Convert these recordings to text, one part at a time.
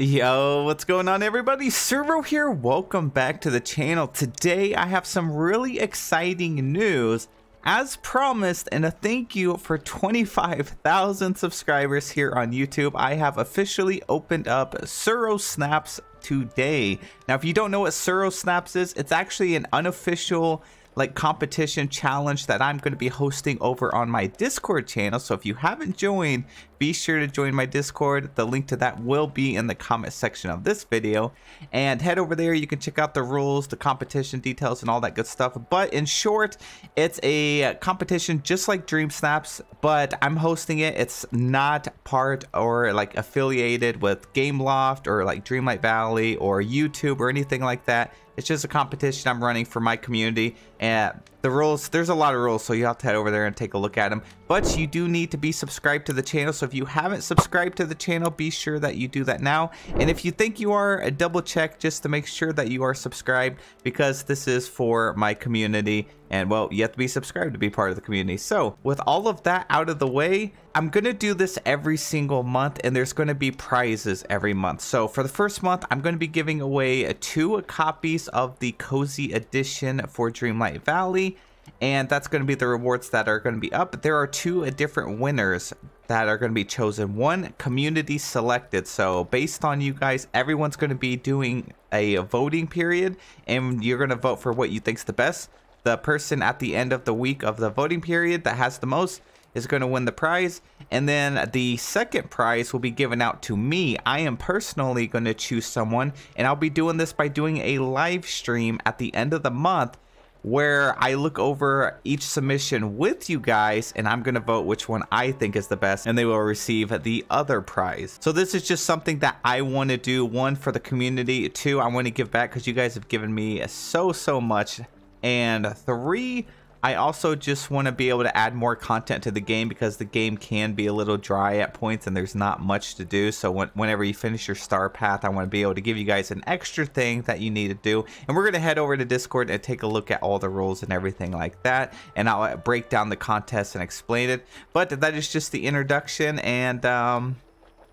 Yo, what's going on everybody? Serroh here, welcome back to the channel. Today I have some really exciting news as promised and a thank you for 25,000 subscribers here on YouTube. I have officially opened up Serroh Snaps today. Now if you don't know what Serroh Snaps is, it's actually an unofficial like competition challenge that I'm going to be hosting over on my Discord channel. So if you haven't joined, be sure to join my Discord. The link to that will be in the comment section of this video. And head over there. You can check out the rules, the competition details, and all that good stuff. But in short, it's a competition just like Dream Snaps, but I'm hosting it. It's not part or like affiliated with Gameloft or like Dreamlight Valley or YouTube or anything like that. It's just a competition I'm running for my community. And the rules, there's a lot of rules, so you have to head over there and take a look at them. But you do need to be subscribed to the channel. So if you haven't subscribed to the channel, be sure that you do that now. And if you think you are, a double check just to make sure that you are subscribed because this is for my community. And well, you have to be subscribed to be part of the community. So with all of that out of the way, I'm going to do this every single month and there's going to be prizes every month. So for the first month, I'm going to be giving away uh, two copies of the Cozy Edition for Dreamlight Valley. And that's going to be the rewards that are going to be up. There are two different winners that are going to be chosen. One, community selected. So based on you guys, everyone's going to be doing a voting period and you're going to vote for what you think's the best. The person at the end of the week of the voting period that has the most is going to win the prize. And then the second prize will be given out to me. I am personally going to choose someone, and I'll be doing this by doing a live stream at the end of the month where I look over each submission with you guys and I'm to vote which one I think is the best and they will receive the other prize. So this is just something that I want to do. One, for the community. Two, I want to give back because you guys have given me so, so much. And three, I also just want to be able to add more content to the game because the game can be a little dry at points and there's not much to do. So when, whenever you finish your star path, I want to be able to give you guys an extra thing that you need to do. And we're going to head over to Discord and take a look at all the rules and everything like that. And I'll uh, break down the contest and explain it. But that is just the introduction and um,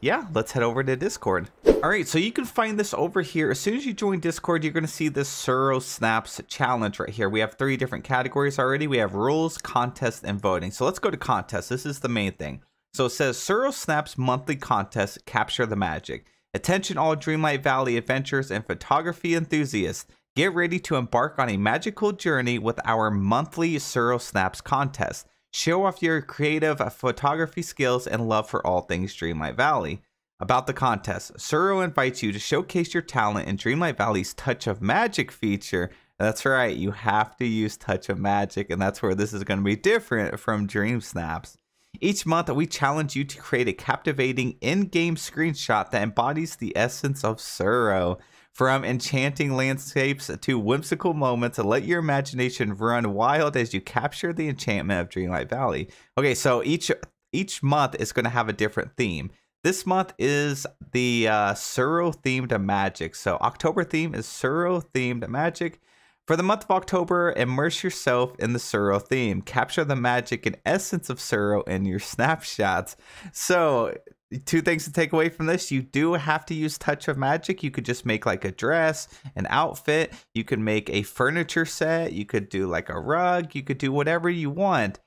yeah, let's head over to Discord. All right, so you can find this over here. As soon as you join Discord, you're going to see this Serroh Snaps challenge right here. We have three different categories already. We have rules, contest, and voting. So let's go to contest. This is the main thing. So it says Serroh Snaps monthly contest, capture the magic. Attention all Dreamlight Valley adventurers and photography enthusiasts. Get ready to embark on a magical journey with our monthly Serroh Snaps contest. Show off your creative uh, photography skills and love for all things Dreamlight Valley. About the contest, Serroh invites you to showcase your talent in Dreamlight Valley's Touch of Magic feature. That's right, you have to use Touch of Magic, and that's where this is going to be different from Dream Snaps. Each month, we challenge you to create a captivating in game screenshot that embodies the essence of Serroh. From enchanting landscapes to whimsical moments, let your imagination run wild as you capture the enchantment of Dreamlight Valley. Okay, so each each month is going to have a different theme. This month is the uh, Serroh themed magic. So October theme is Serroh themed magic. For the month of October, immerse yourself in the Serroh theme. Capture the magic and essence of Serroh in your snapshots. So two things to take away from this. You do have to use touch of magic. You could just make like a dress an outfit. You could make a furniture set. You could do like a rug. You could do whatever you want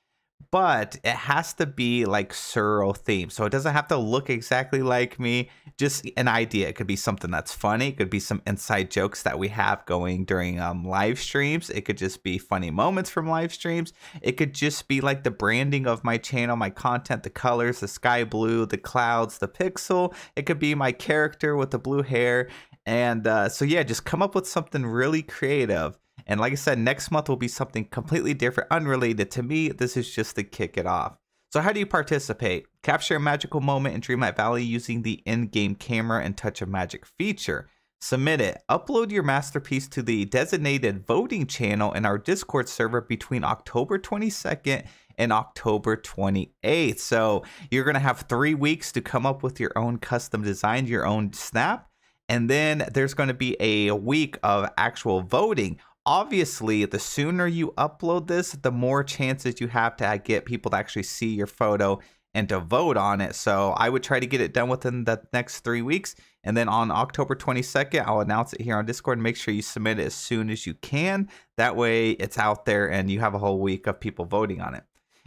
but it has to be like Serroh theme. So it doesn't have to look exactly like me. Just an idea. It could be something that's funny. It could be some inside jokes that we have going during um, live streams. It could just be funny moments from live streams. It could just be like the branding of my channel, my content, the colors, the sky blue, the clouds, the pixel. It could be my character with the blue hair. And uh, so, yeah, just come up with something really creative and like I said, next month will be something completely different, unrelated to me. This is just to kick it off. So how do you participate? Capture a magical moment in Dreamlight Valley using the in-game camera and touch of magic feature. Submit it. Upload your masterpiece to the designated voting channel in our Discord server between October 22nd and October 28th. So you're going to have three weeks to come up with your own custom design, your own snap. And then there's going to be a week of actual voting obviously the sooner you upload this the more chances you have to uh, get people to actually see your photo and to vote on it. So I would try to get it done within the next three weeks. And then on October 22nd, I'll announce it here on Discord. and Make sure you submit it as soon as you can. That way it's out there and you have a whole week of people voting on it.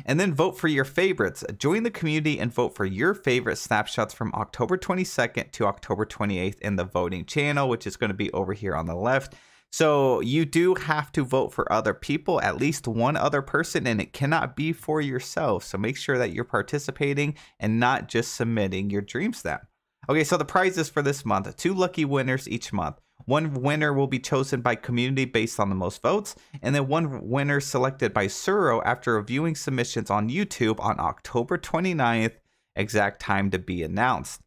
And then vote for your favorites. Join the community and vote for your favorite snapshots from October 22nd to October 28th in the voting channel, which is going to be over here on the left. So you do have to vote for other people, at least one other person, and it cannot be for yourself. So make sure that you're participating and not just submitting your dream snap. Okay, so the prizes for this month, two lucky winners each month. One winner will be chosen by community based on the most votes, and then one winner selected by Serroh after reviewing submissions on YouTube on October 29th, exact time to be announced.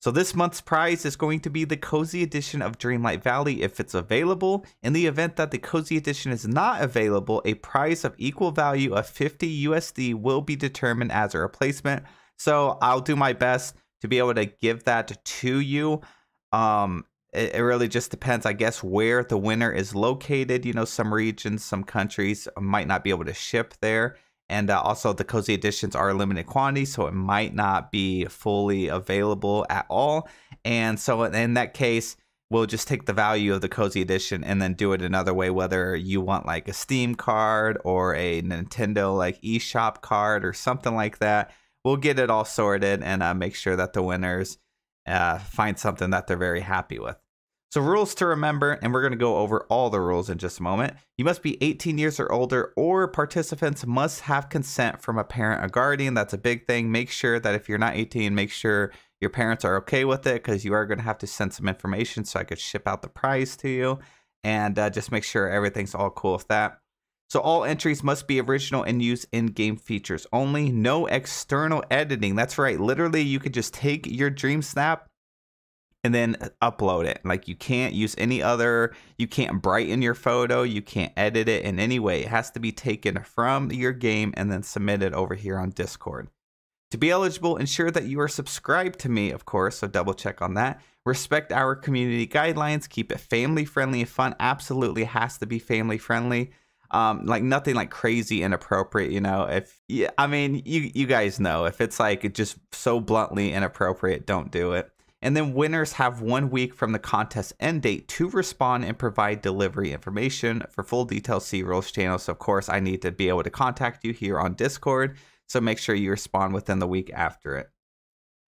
So this month's prize is going to be the Cozy Edition of Dreamlight Valley if it's available. In the event that the Cozy Edition is not available, a prize of equal value of 50 USD will be determined as a replacement. So I'll do my best to be able to give that to you. Um, it, it really just depends, I guess, where the winner is located. You know, some regions, some countries might not be able to ship there. And uh, also, the cozy editions are a limited quantity, so it might not be fully available at all. And so, in that case, we'll just take the value of the cozy edition and then do it another way, whether you want like a Steam card or a Nintendo like eShop card or something like that. We'll get it all sorted and uh, make sure that the winners uh, find something that they're very happy with. So, rules to remember, and we're going to go over all the rules in just a moment. You must be 18 years or older, or participants must have consent from a parent or guardian. That's a big thing. Make sure that if you're not 18, make sure your parents are okay with it because you are going to have to send some information so I could ship out the prize to you. And uh, just make sure everything's all cool with that. So all entries must be original and use in-game features only. No external editing. That's right. Literally, you could just take your dream snap and then upload it. Like you can't use any other, you can't brighten your photo, you can't edit it in any way. It has to be taken from your game and then submitted over here on Discord. To be eligible, ensure that you are subscribed to me, of course, so double check on that. Respect our community guidelines, keep it family friendly and fun. Absolutely has to be family friendly. Um, like nothing like crazy inappropriate, you know. If yeah, I mean, you you guys know if it's like just so bluntly inappropriate, don't do it. And then winners have one week from the contest end date to respond and provide delivery information. For full details, see Rules channel. So, of course, I need to be able to contact you here on Discord. So, make sure you respond within the week after it.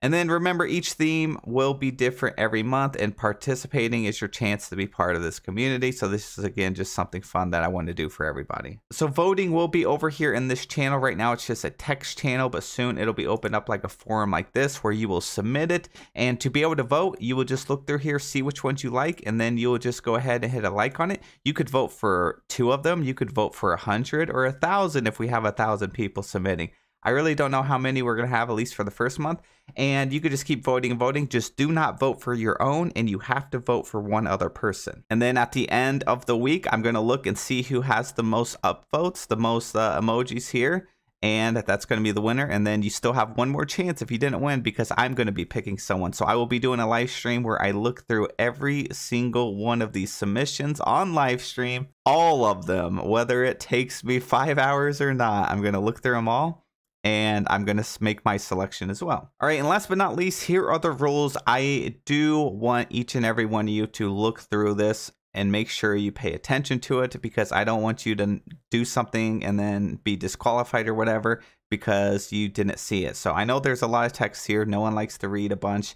And then remember, each theme will be different every month, and participating is your chance to be part of this community. So, this is again just something fun that I want to do for everybody. So, voting will be over here in this channel. Right now, it's just a text channel, but soon it'll be opened up like a forum like this where you will submit it. And to be able to vote, you will just look through here, see which ones you like, and then you'll just go ahead and hit a like on it. You could vote for two of them, you could vote for a hundred or a thousand if we have a thousand people submitting. I really don't know how many we're going to have, at least for the first month. And you could just keep voting and voting. Just do not vote for your own, and you have to vote for one other person. And then at the end of the week, I'm going to look and see who has the most upvotes, the most uh, emojis here. And that's going to be the winner. And then you still have one more chance if you didn't win because I'm going to be picking someone. So I will be doing a live stream where I look through every single one of these submissions on live stream, all of them, whether it takes me five hours or not. I'm going to look through them all and I'm going to make my selection as well. All right, and last but not least, here are the rules. I do want each and every one of you to look through this and make sure you pay attention to it because I don't want you to do something and then be disqualified or whatever because you didn't see it. So I know there's a lot of text here. No one likes to read a bunch,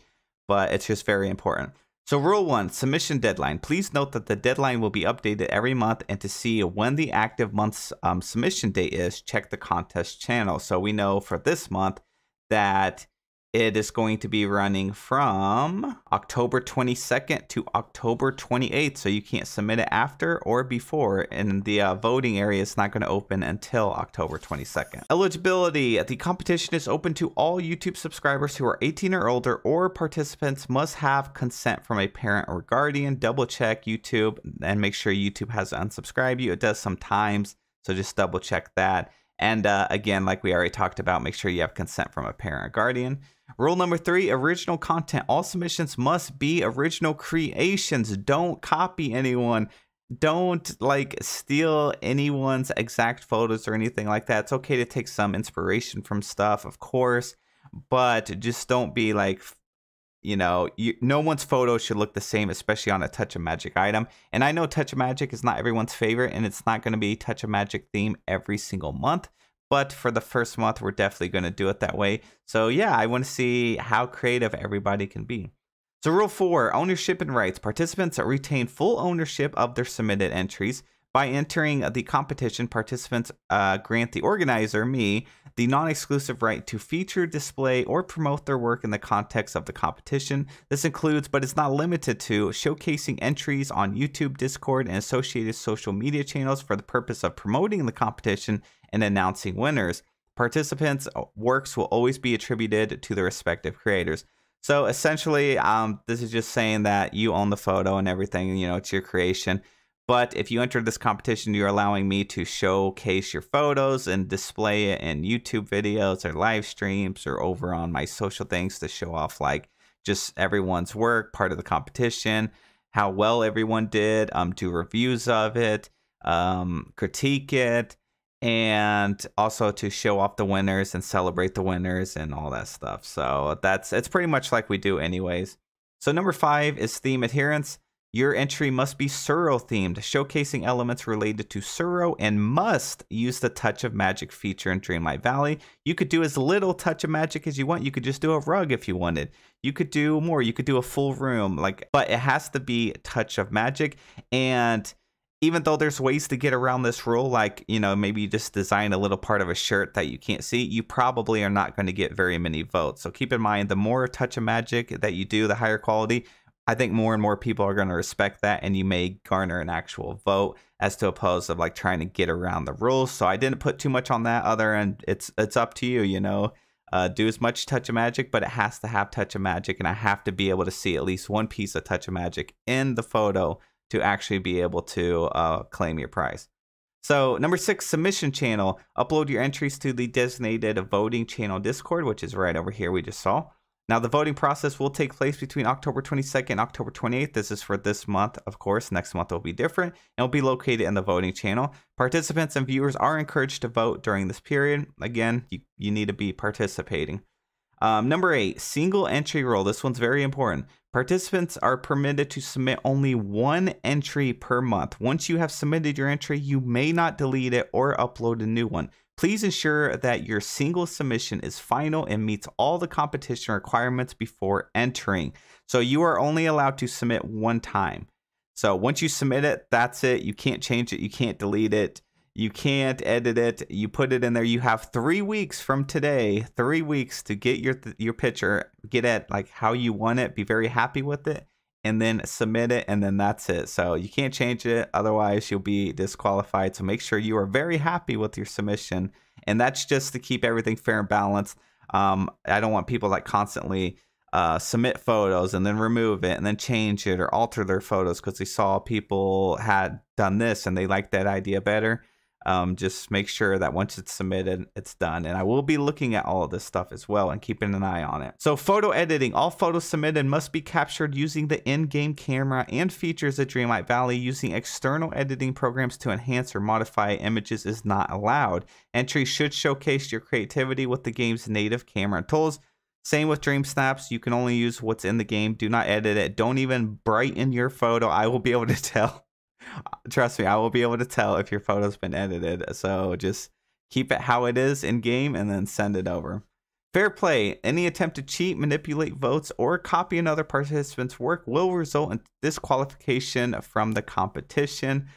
but it's just very important. So rule one, submission deadline. Please note that the deadline will be updated every month and to see when the active month's um, submission date is, check the contest channel. So we know for this month that it is going to be running from October 22nd to October 28th. So you can't submit it after or before. And the uh, voting area is not going to open until October 22nd. Eligibility. The competition is open to all YouTube subscribers who are 18 or older, or participants must have consent from a parent or guardian. Double check YouTube and make sure YouTube has unsubscribed you. It does sometimes. So just double check that. And uh, again, like we already talked about, make sure you have consent from a parent or guardian. Rule number three original content. All submissions must be original creations. Don't copy anyone. don't like steal anyone's exact photos or anything like that. It's okay to take some inspiration from stuff, of course, but just don't be like you know, you, no one's photo should look the same, especially on a Touch of Magic item. And I know Touch of Magic is not everyone's favorite, and it's not going to be Touch of Magic theme every single month. But for the first month, we're definitely going to do it that way. So yeah, I want to see how creative everybody can be. So rule four, ownership and rights. Participants retain full ownership of their submitted entries. By entering the competition, participants uh, grant the organizer, me, the non exclusive right to feature, display, or promote their work in the context of the competition. This includes, but is not limited to, showcasing entries on YouTube, Discord, and associated social media channels for the purpose of promoting the competition and announcing winners. Participants' works will always be attributed to the respective creators. So essentially, um, this is just saying that you own the photo and everything, you know, it's your creation. But if you enter this competition, you're allowing me to showcase your photos and display it in YouTube videos or live streams or over on my social things to show off like just everyone's work, part of the competition, how well everyone did, um, do reviews of it, um, critique it, and also to show off the winners and celebrate the winners and all that stuff. So that's it's pretty much like we do anyways. So number five is theme adherence. Your entry must be Serroh themed, showcasing elements related to Serroh and must use the Touch of Magic feature in Dreamlight Valley. You could do as little Touch of Magic as you want. You could just do a rug if you wanted. You could do more. You could do a full room, like, but it has to be Touch of Magic. And even though there's ways to get around this rule, like, you know, maybe you just design a little part of a shirt that you can't see, you probably are not going to get very many votes. So keep in mind, the more touch of magic that you do, the higher quality, I think more and more people are going to respect that, and you may garner an actual vote as to opposed of like trying to get around the rules. So I didn't put too much on that. Other and it's it's up to you. You know, uh, do as much touch of magic, but it has to have touch of magic, and I have to be able to see at least one piece of touch of magic in the photo to actually be able to uh, claim your prize. So number six, submission channel. Upload your entries to the designated voting channel Discord, which is right over here. We just saw. Now, the voting process will take place between October 22nd and October 28th. This is for this month, of course. Next month will be different and will be located in the voting channel. Participants and viewers are encouraged to vote during this period. Again, you, you need to be participating. Um, number eight, single entry rule. This one's very important. Participants are permitted to submit only one entry per month. Once you have submitted your entry, you may not delete it or upload a new one. Please ensure that your single submission is final and meets all the competition requirements before entering. So you are only allowed to submit one time. So once you submit it, that's it. You can't change it, you can't delete it, you can't edit it. You put it in there. You have three weeks from today, three weeks to get your your picture, get it like how you want it, be very happy with it, and then submit it and then that's it. So you can't change it. Otherwise you'll be disqualified. So make sure you are very happy with your submission and that's just to keep everything fair and balanced. Um, i don't want people like constantly uh, submit photos and then remove it and then change it or alter their photos because they saw people had done this and they liked that idea better um, just make sure that once it's submitted, it's done. And I will be looking at all of this stuff as well and keeping an eye on it. So photo editing, all photos submitted must be captured using the in-game camera and features of Dreamlight Valley. Using external editing programs to enhance or modify images is not allowed. Entries should showcase your creativity with the game's native camera tools. Same with Dream Snaps. You can only use what's in the game. Do not edit it. Don't even brighten your photo. I will be able to tell Trust me, I will be able to tell if your photo's been edited. So just keep it how it is in game and then send it over. Fair play. Any attempt to cheat, manipulate votes, or copy another participant's work will result in disqualification from the competition.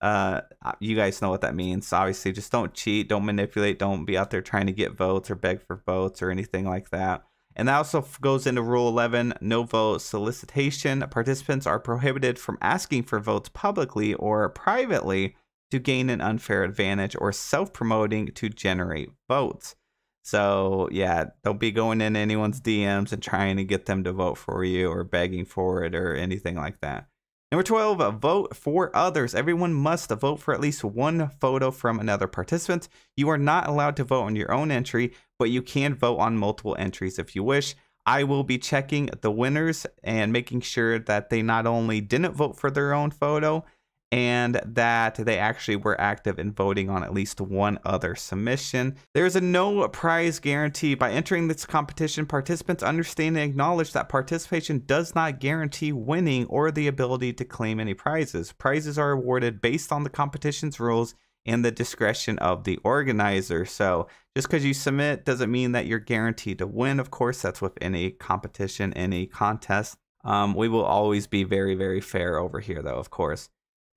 Uh, you guys know what that means. Obviously, just don't cheat, don't manipulate, don't be out there trying to get votes or beg for votes or anything like that. And that also goes into Rule 11 no vote solicitation. Participants are prohibited from asking for votes publicly or privately to gain an unfair advantage or self promoting to generate votes. So, yeah, don't be going in anyone's DMs and trying to get them to vote for you or begging for it or anything like that. Number 12, uh, vote for others. Everyone must vote for at least one photo from another participant. You are not allowed to vote on your own entry, but you can vote on multiple entries if you wish. I will be checking the winners and making sure that they not only didn't vote for their own photo and that they actually were active in voting on at least one other submission. There is a no prize guarantee. By entering this competition, participants understand and acknowledge that participation does not guarantee winning or the ability to claim any prizes. Prizes are awarded based on the competition's rules and the discretion of the organizer. So just because you submit doesn't mean that you're guaranteed to win. Of course, that's with any competition, any contest. Um, we will always be very, very fair over here, though, of course.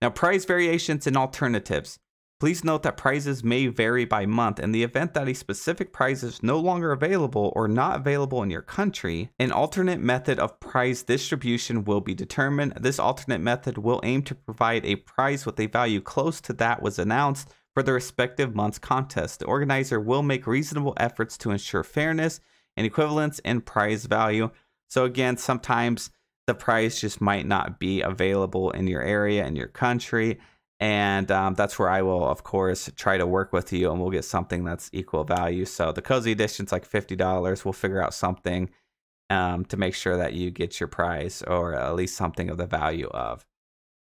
Now, prize variations and alternatives. Please note that prizes may vary by month. In the event that a specific prize is no longer available or not available in your country, an alternate method of prize distribution will be determined. This alternate method will aim to provide a prize with a value close to that was announced for the respective month's contest. The organizer will make reasonable efforts to ensure fairness and equivalence in prize value. So again, sometimes the prize just might not be available in your area in your country and um, that's where i will of course try to work with you and we'll get something that's equal value so the cozy edition's like $50 we'll figure out something um, to make sure that you get your prize or at least something of the value of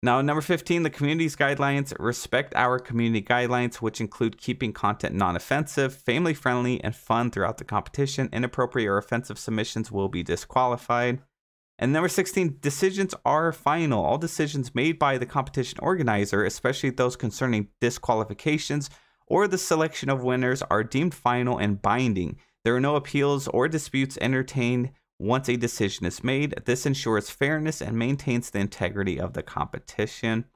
now, number 15, the community's guidelines respect our community guidelines, which include keeping content non offensive, family friendly, and fun throughout the competition. Inappropriate or offensive submissions will be disqualified. And number 16, decisions are final. All decisions made by the competition organizer, especially those concerning disqualifications or the selection of winners, are deemed final and binding. There are no appeals or disputes entertained once a decision is made. This ensures fairness and maintains the integrity of the competition.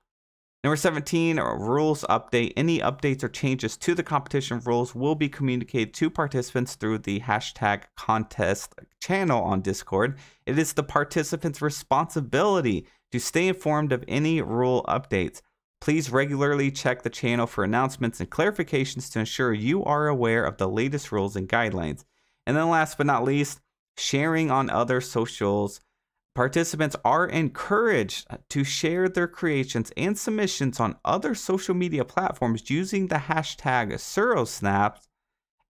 Number 17, rules update. Any updates or changes to the competition rules will be communicated to participants through the hashtag contest channel on Discord. It is the participants' responsibility to stay informed of any rule updates. Please regularly check the channel for announcements and clarifications to ensure you are aware of the latest rules and guidelines. And then last but not least, sharing on other socials Participants are encouraged to share their creations and submissions on other social media platforms using the hashtag SerrohSnaps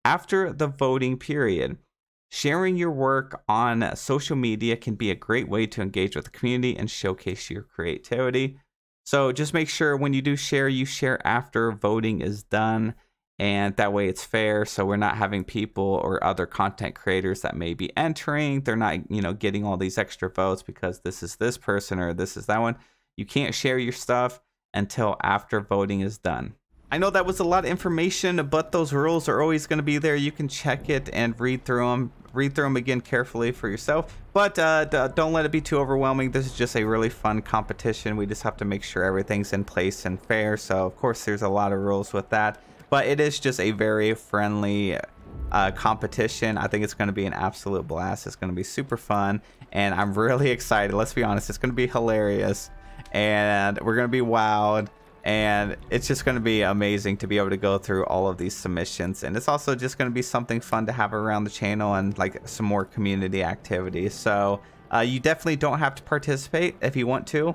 after the voting period. Sharing your work on social media can be a great way to engage with the community and showcase your creativity. So just make sure when you do share, you share after voting is done and that way it's fair. So we're not having people or other content creators that may be entering. They're not you know getting all these extra votes because this is this person or this is that one. You can't share your stuff until after voting is done. I know that was a lot of information but those rules are always going to be there. You can check it and read through them read through them again carefully for yourself. But uh, don't let it be too overwhelming. This is just a really fun competition. We just have to make sure everything's in place and fair. So of course there's a lot of rules with that but it is just a very friendly uh, competition. I think it's going to be an absolute blast. It's going to be super fun, and I'm really excited. Let's be honest, it's going to be hilarious, and we're going to be wowed, and it's just going to be amazing to be able to go through all of these submissions. And it's also just going to be something fun to have around the channel and like some more community activities. So uh, you definitely don't have to participate if you want to.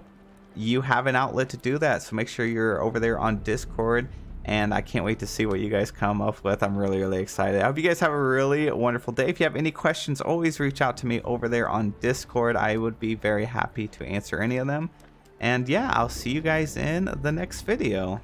You have an outlet to do that, so make sure you're over there on Discord and I can't wait to see what you guys come up with. I'm really, really excited. I hope you guys have a really wonderful day. If you have any questions, always reach out to me over there on Discord. I would be very happy to answer any of them. And yeah, I'll see you guys in the next video.